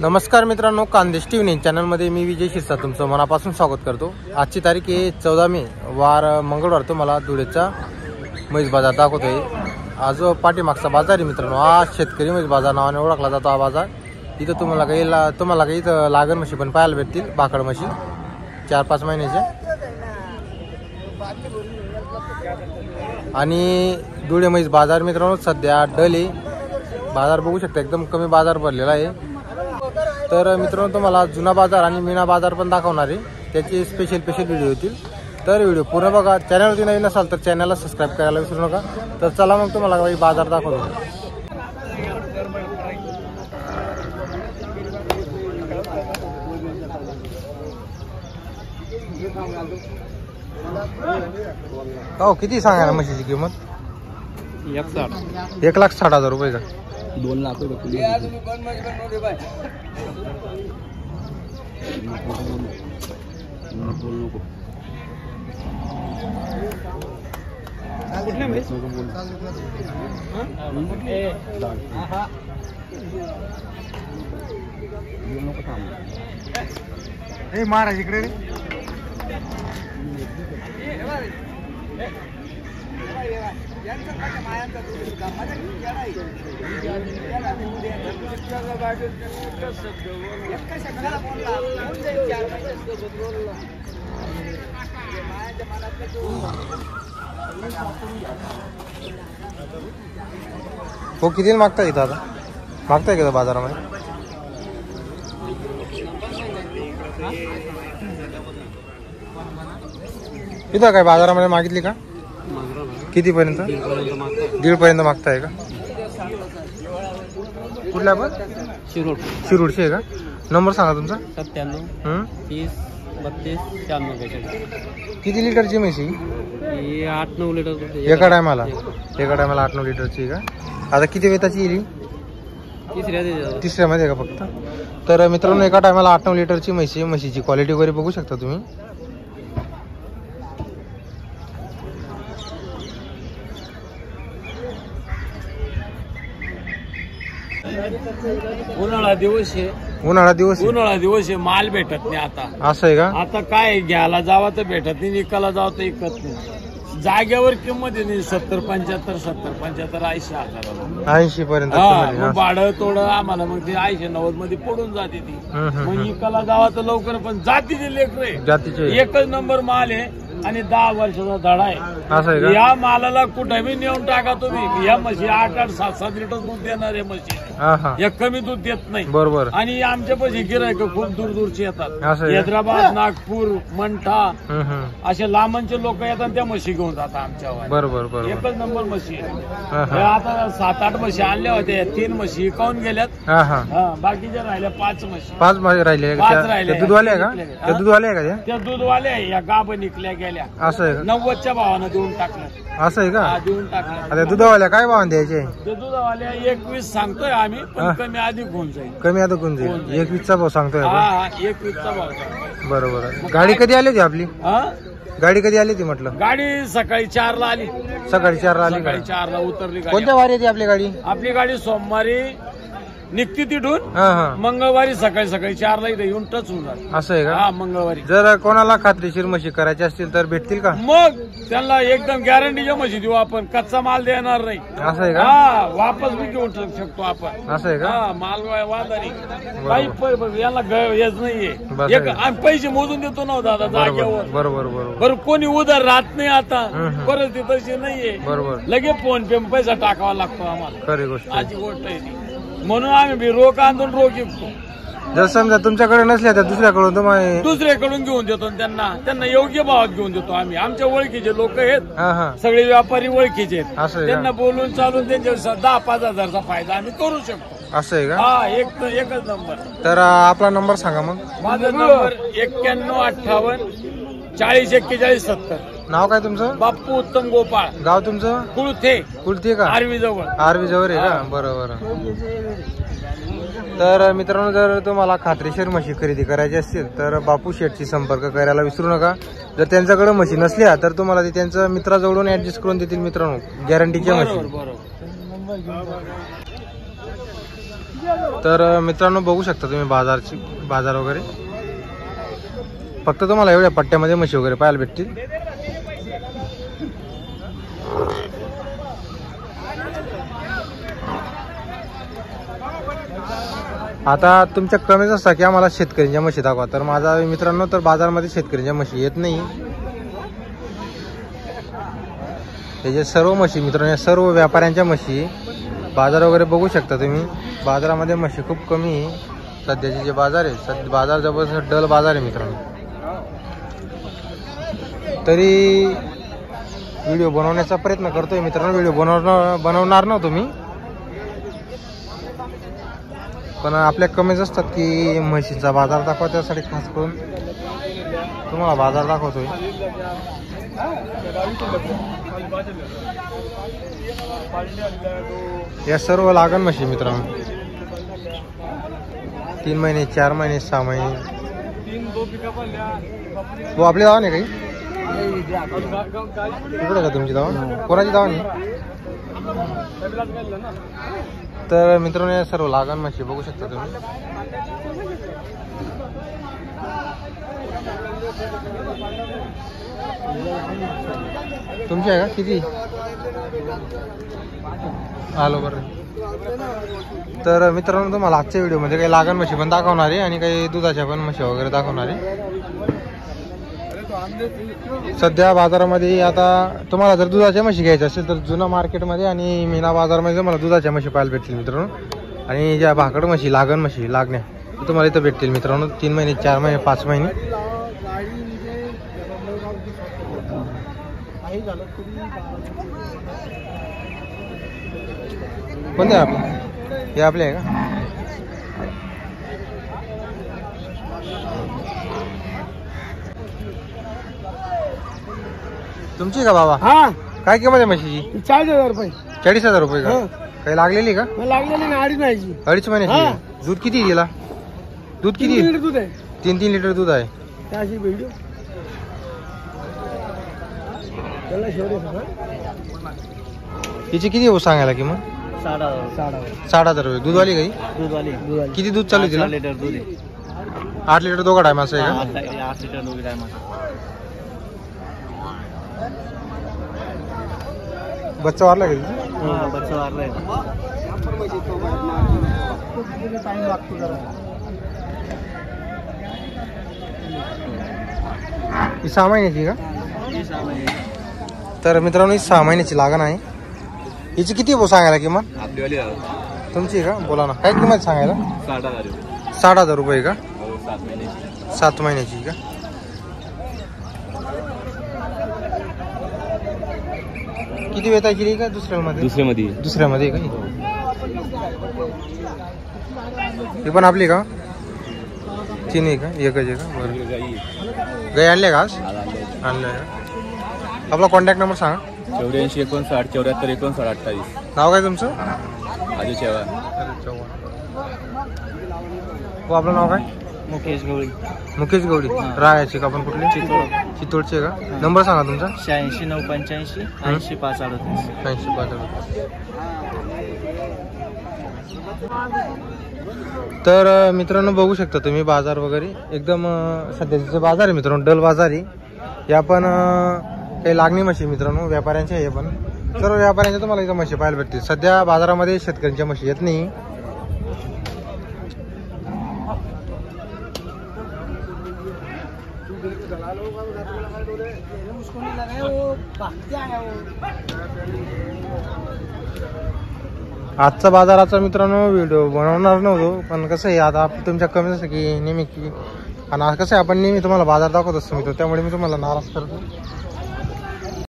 नमस्कार मित्रांनो कांदेश T V चॅनलमध्ये मी विजय शिरसा तुमचं मनापासून स्वागत करतो. आजची तारीख आहे चौदा मे वार मंगळवार. तुम्हाला धुळेचा म्हैस बाजार दाखवतोय. आज पाठीमागचा बाजार आहे मित्रांनो. हा शेतकरी म्हैस बाजार नावाने ओळखला जातो हा बाजार. इथं तुम्हाला काही ला तुम्हाला काही इथं लागण म्हशी पण पाहायला भेटतील भाकड म्हशी. चार पाच महिन्याच्या. आणि धुळे म्हैस बाजार मित्रांनो सध्या डल आहे. बाजार बघू शकता एकदम कमी बाजार भरलेला आहे. तर मित्रांनो तुम्हाला जुना बाजार आणि मीना बाजार पण दाखवणार आहे. त्याचे स्पेशल स्पेशल व्हिडिओ येतील तर व्हिडिओ पूर्ण बघा. चॅनलवरती नवीन असाल तर चॅनलला सबस्क्राईब करायला विसरू नका. तर चला मग तुम्हाला काही बाजार दाखवतो. हो किती सांगा म्हशीची किंमत? एक लाख साठ हजार रुपये का? दोन लाख रुपये ए महाराज इकडे हो किती मागताय इथं आता मागताय का बाजारामध्ये इथं काय बाजारामध्ये मागितली का किती पर्यंत दीड पर्यंत मागताय का? कुठल्या पण? शिरोड. शिरूडची आहे का? नंबर सांगा तुमचा. सत्त्याण्णव? तीस बत्तीस शहाण्णव किती लिटरची म्हशी? आठ नऊ लिटर एका टायमाला? एका टायमाला आठ नऊ लिटरची आहे का? आता किती वेताची येईल? तिसऱ्या तिसऱ्यामध्ये का फक्त? तर मित्रांनो एका टायमाला आठ नऊ लिटरची म्हशी. म्हशीची क्वालिटी वगैरे बघू शकता तुम्ही. उन्हाळा दिवस आहे. उन्हाळा दिवस आहे. उन्हाळा दिवस आहे माल भेटत नाही आता. असं आहे का? आता काय घ्यायला जावा तर भेटत नाही विकायला जावं तर विकत नाही. जागेवर किंमत आहे नाही सत्तर पंच्याहत्तर सत्तर पंच्याहत्तर ऐंशी हजाराला. ऐंशी पर्यंत हा. मग भाडं तोडं आम्हाला मग ते ऐंशी नव्वदमध्ये पडून जाते ती. मग हं. विकायला जावा तर लवकर पण जातीचे लेकर जातीचे. एकच नंबर माल आहे आणि दहा वर्षाचा धडा आहे. असं आहे का? या मालाला कुठे बी नेऊन टाका तुम्ही. या म्हशी आठ आठ सात सात लिटर दूध देणार आहे म्हशी. हा हा या कमी दूध देत नाही. बरोबर. आणि आमच्या पैसे गिरायक खूप दूर दूरचे येतात. असं आहे का? हैदराबाद नागपूर मंठा हं, हं. असे लांबचे लोक येतात आणि त्या म्हशी घेऊन जातात आमच्या. बरोबर बरोबर. एकच नंबर म्हशी आहे. हा हे हा आता सात आठ म्हशी आणल्या होत्या. तीन म्हशी काऊन गेल्यात. हा हा हा, बाकीच्या राहिल्या पाच म्हशी. पाच माझे राहिले? पाच राहिले. दूधवाले आहे का? हा? त्या दूधवाले आहे का त्या? त्या दूधवाल्या या गाभ निकल्या गेल्या. असं आहे का? नव्वदच्या भावानं देऊन टाकलं. असं आहे का? हा, देऊन टाकलं. आता दुधावाल्या काय भावाने द्यायचे? ते दूधवाल्या एकवीस सांगतोय आम्ही हा. पण कमी अधिक होऊन जाईल. कमी आता कोण जाईल. एक वीसचा भाव सांगतोय हा आपण. हा एकवीसचा भाव सांगतोय. बरोबर गाडी कधी आली होती आपली? हा? गाडी कधी आली होती म्हटलं? गाडी सकाळी चारला आली. सकाळी चार आली सकाळी गाडी चारला उतरली गाडी. कोणत्या वारी येते आपली गाडी? आपली गाडी सोमवारी निघती तिथून. हा हा. मंगळवारी सकाळी सकाळी चारला इथे येऊन टच होऊन जात. असं आहे का? हा मंगळवारी. जर कोणाला खात्रीशीर म्हशी करायची असतील तर भेटतील का? मग त्यांना एकदम गॅरंटीच्या म्हशी देऊ आपण. कच्चा माल देणार नाही. असं आहे का? हा वापस बी घेऊन शकतो आपण. असं आहे का? हा माल वादारी काही प- याला ग- हेच नाहीये. एक आम्ही पैसे मोजून देतो ना हो दादा बरोबर जागेवर. बरोबर बरोबर. बरं कोणी उधार राहत नाही आता. हम्म. परिस्थिती तशी नाहीये. बरोबर. लगे फोन पे पैसा टाकावा लागतो आम्हाला. खरी गोष्ट आहे. अशी गोष्ट आहे ती. म्हणून आम्ही बी रोख आणून रोख विकतो जर समजा तुमच्याकडे नसल्या तर दुसऱ्याकडून तुम्हाला दुसऱ्याकडून घेऊन देतो आणि त्यांना त्यांना योग्य भावात घेऊन देतो आम्ही. आमच्या ओळखीचे लोक आहेत. हा हा. सगळे व्यापारी ओळखीचे आहेत. असं आहे त्यांना का बोलून चालून त्यांच्या दहा पाच हजारचा फायदा आम्ही करू शकतो. असं आहे का? हा एक एकच नंबर. तर अं, आपला नंबर सांगा मग. माझा नंबर एक्क्याण्णव अठ्ठावन्न चाळीस एक्केचाळीस सत्तर. नाव काय तुमचं? बाप्पू उत्तम गोपाळ. गाव तुमचं? कुळथे. कुलती का? आरवी जवळ. आरवी जवळ आहे का? बरं बरं तर मित्रांनो जर तुम्हाला खात्रीशीर म्हशी खरेदी करायची असतील तर बापू शेठशी संपर्क करायला विसरू नका. जर त्यांच्याकडे म्हशी नसल्या तर तुम्हाला ते त्यांच्या मित्राजवळून ऍडजस्ट करून देतील मित्रांनो. गॅरंटीच्या म्हशी. बरोबर. तर मित्रांनो बघू शकता तुम्ही बाजारची बाजार वगैरे. फक्त तुम्हाला एवढ्या पट्ट्यामध्ये म्हशी वगैरे पाहायला भेटतील. आता तुमच्या कमीच असता की आम्हाला शेतकऱ्यांच्या म्हशी दाखवा. तर माझा मित्रांनो तर बाजारमध्ये शेतकऱ्यांच्या म्हशी येत नाही. त्याच्या सर्व म्हशी मित्रांनो या सर्व व्यापाऱ्यांच्या म्हशी बाजार वगैरे बघू शकता तुम्ही. बाजारामध्ये म्हशी खूप कमी आहे. सध्याचे जे बाजार आहे सध्या बाजार जबरदस्त डल बाजार आहे मित्रांनो. तरी व्हिडिओ बनवण्याचा प्रयत्न करतोय मित्रांनो. व्हिडिओ बनवणार बनवणार नव्हतो मी. पण आपल्या कमीच असतात की म्हशीचा बाजार दाखवा त्यासाठी खास करून. तुम्हाला बाजार दाखवतोय. या सर्व लागण म्हशी मित्रांनो. तीन महिने चार महिने सहा महिने. हो आपली दावा नाही काही? कुठं का तुमची दावा कोणाची दावा नाही तर मित्रांनो या सर्व लागण म्हशी बघू शकता तुम्ही. तुमची आहे का? किती? आलो बरं. तर मित्रांनो तुम्हाला आजच्या व्हिडिओमध्ये काही लागण म्हशी पण दाखवणार आहे आणि काही दुधाच्या पण म्हशी वगैरे दाखवणार आहे. सध्या बाजारामध्ये आता तुम्हाला जर दुधाच्या म्हशी घ्यायच्या असेल तर जुना मार्केटमध्ये आणि मीना बाजारमध्ये तुम्हाला दुधाच्या म्हशी पाहायला भेटतील मित्रांनो. आणि ज्या भाकड म्हशी लागण म्हशी लागण्या तुम्हाला इथं भेटतील मित्रांनो. तीन महिने चार महिने पाच महिने. कोणते आपण आपले हे आपले आहे का? तुमची का बाबा? हा. काय किंमत आहे म्हशीची? चाळीस हजार रुपये. चाळीस हजार रुपये का? हो. काही लागलेली का? मला लागलेली ना अडीच नाही अडीच महिन्याची हा. आहे. दूध किती तिला? दूध किती आहे? दूध आहे. तीन तीन लिटर दूध आहे. त्याशी व्हिडिओ त्याला शेवटे तिची किती हो सांगायला किंमत? साडा साडा साठ हजार. रुपये. दूधवाली काही? दूधवाली. दूध किती दूध चालू आहे तिला? लिटर दूध आहे. आठ लिटर दोघा टाइम असं आहे का आठ आठ लिटर दूध आहे बच्चा का तिचा? माझा बच्चा वारलाय ही सहा महिन्याची का तर मित्रांनो ही सहा महिन्याची लागण आहे. हिची किती सांगायला किंमत? आपलीवाली तुमची का? बोला ना. काय किंमत सांगायला? साठ हज़ार. रुपये का? हो सात महिन्याची. का? किती वेता केली का दुसऱ्यामध्ये? दुसऱ्यामध्ये. दुसऱ्यामध्ये का? ही पण आपली का? तीन आहे का? एकच आहे का? बरं. गाई. आणले का आज? आणलं आहे का आपला कॉन्टॅक्ट नंबर सांगा. चौऱ्याऐंशी एकोणसाठ चौऱ्याहत्तर एकोणसाठ अठ्ठावीस. नाव काय तुमचं? आजू चव्हाण. अरे चव्हाण. हो आपलं नाव काय? मुकेश गवळी. मुकेश गौडी रायाची का आपण कुठली? चितोडचे का? नंबर सांगा तुमचा. शहाऐंशी नऊ पंच्याऐंशी ऐंशी पाच अडतीस. ऐंशी पाच अडतीस. तर मित्रांनो बघू शकता तुम्ही बाजार वगैरे. एकदम सध्याचे बाजार आहे मित्रांनो डल बाजार आहे. या पण काही लागणी म्हशी मित्रांनो व्यापाऱ्यांच्या हे पण. सर्व व्यापाऱ्यांच्या तुम्हाला इथं म्हशी पाहायला भेटतील. सध्या बाजारामध्ये शेतकऱ्यांच्या म्हशी येत नाही. आजचा बाजाराचा मित्रांनो व्हिडिओ बनवणार नव्हतो पण कसं आहे आता तुमच्या कमी जसं की नेहमी की आणि आज कसं आहे आपण नेहमी तुम्हाला बाजार दाखवत असतो मित्र त्यामुळे मी तुम्हाला नाराज करतो.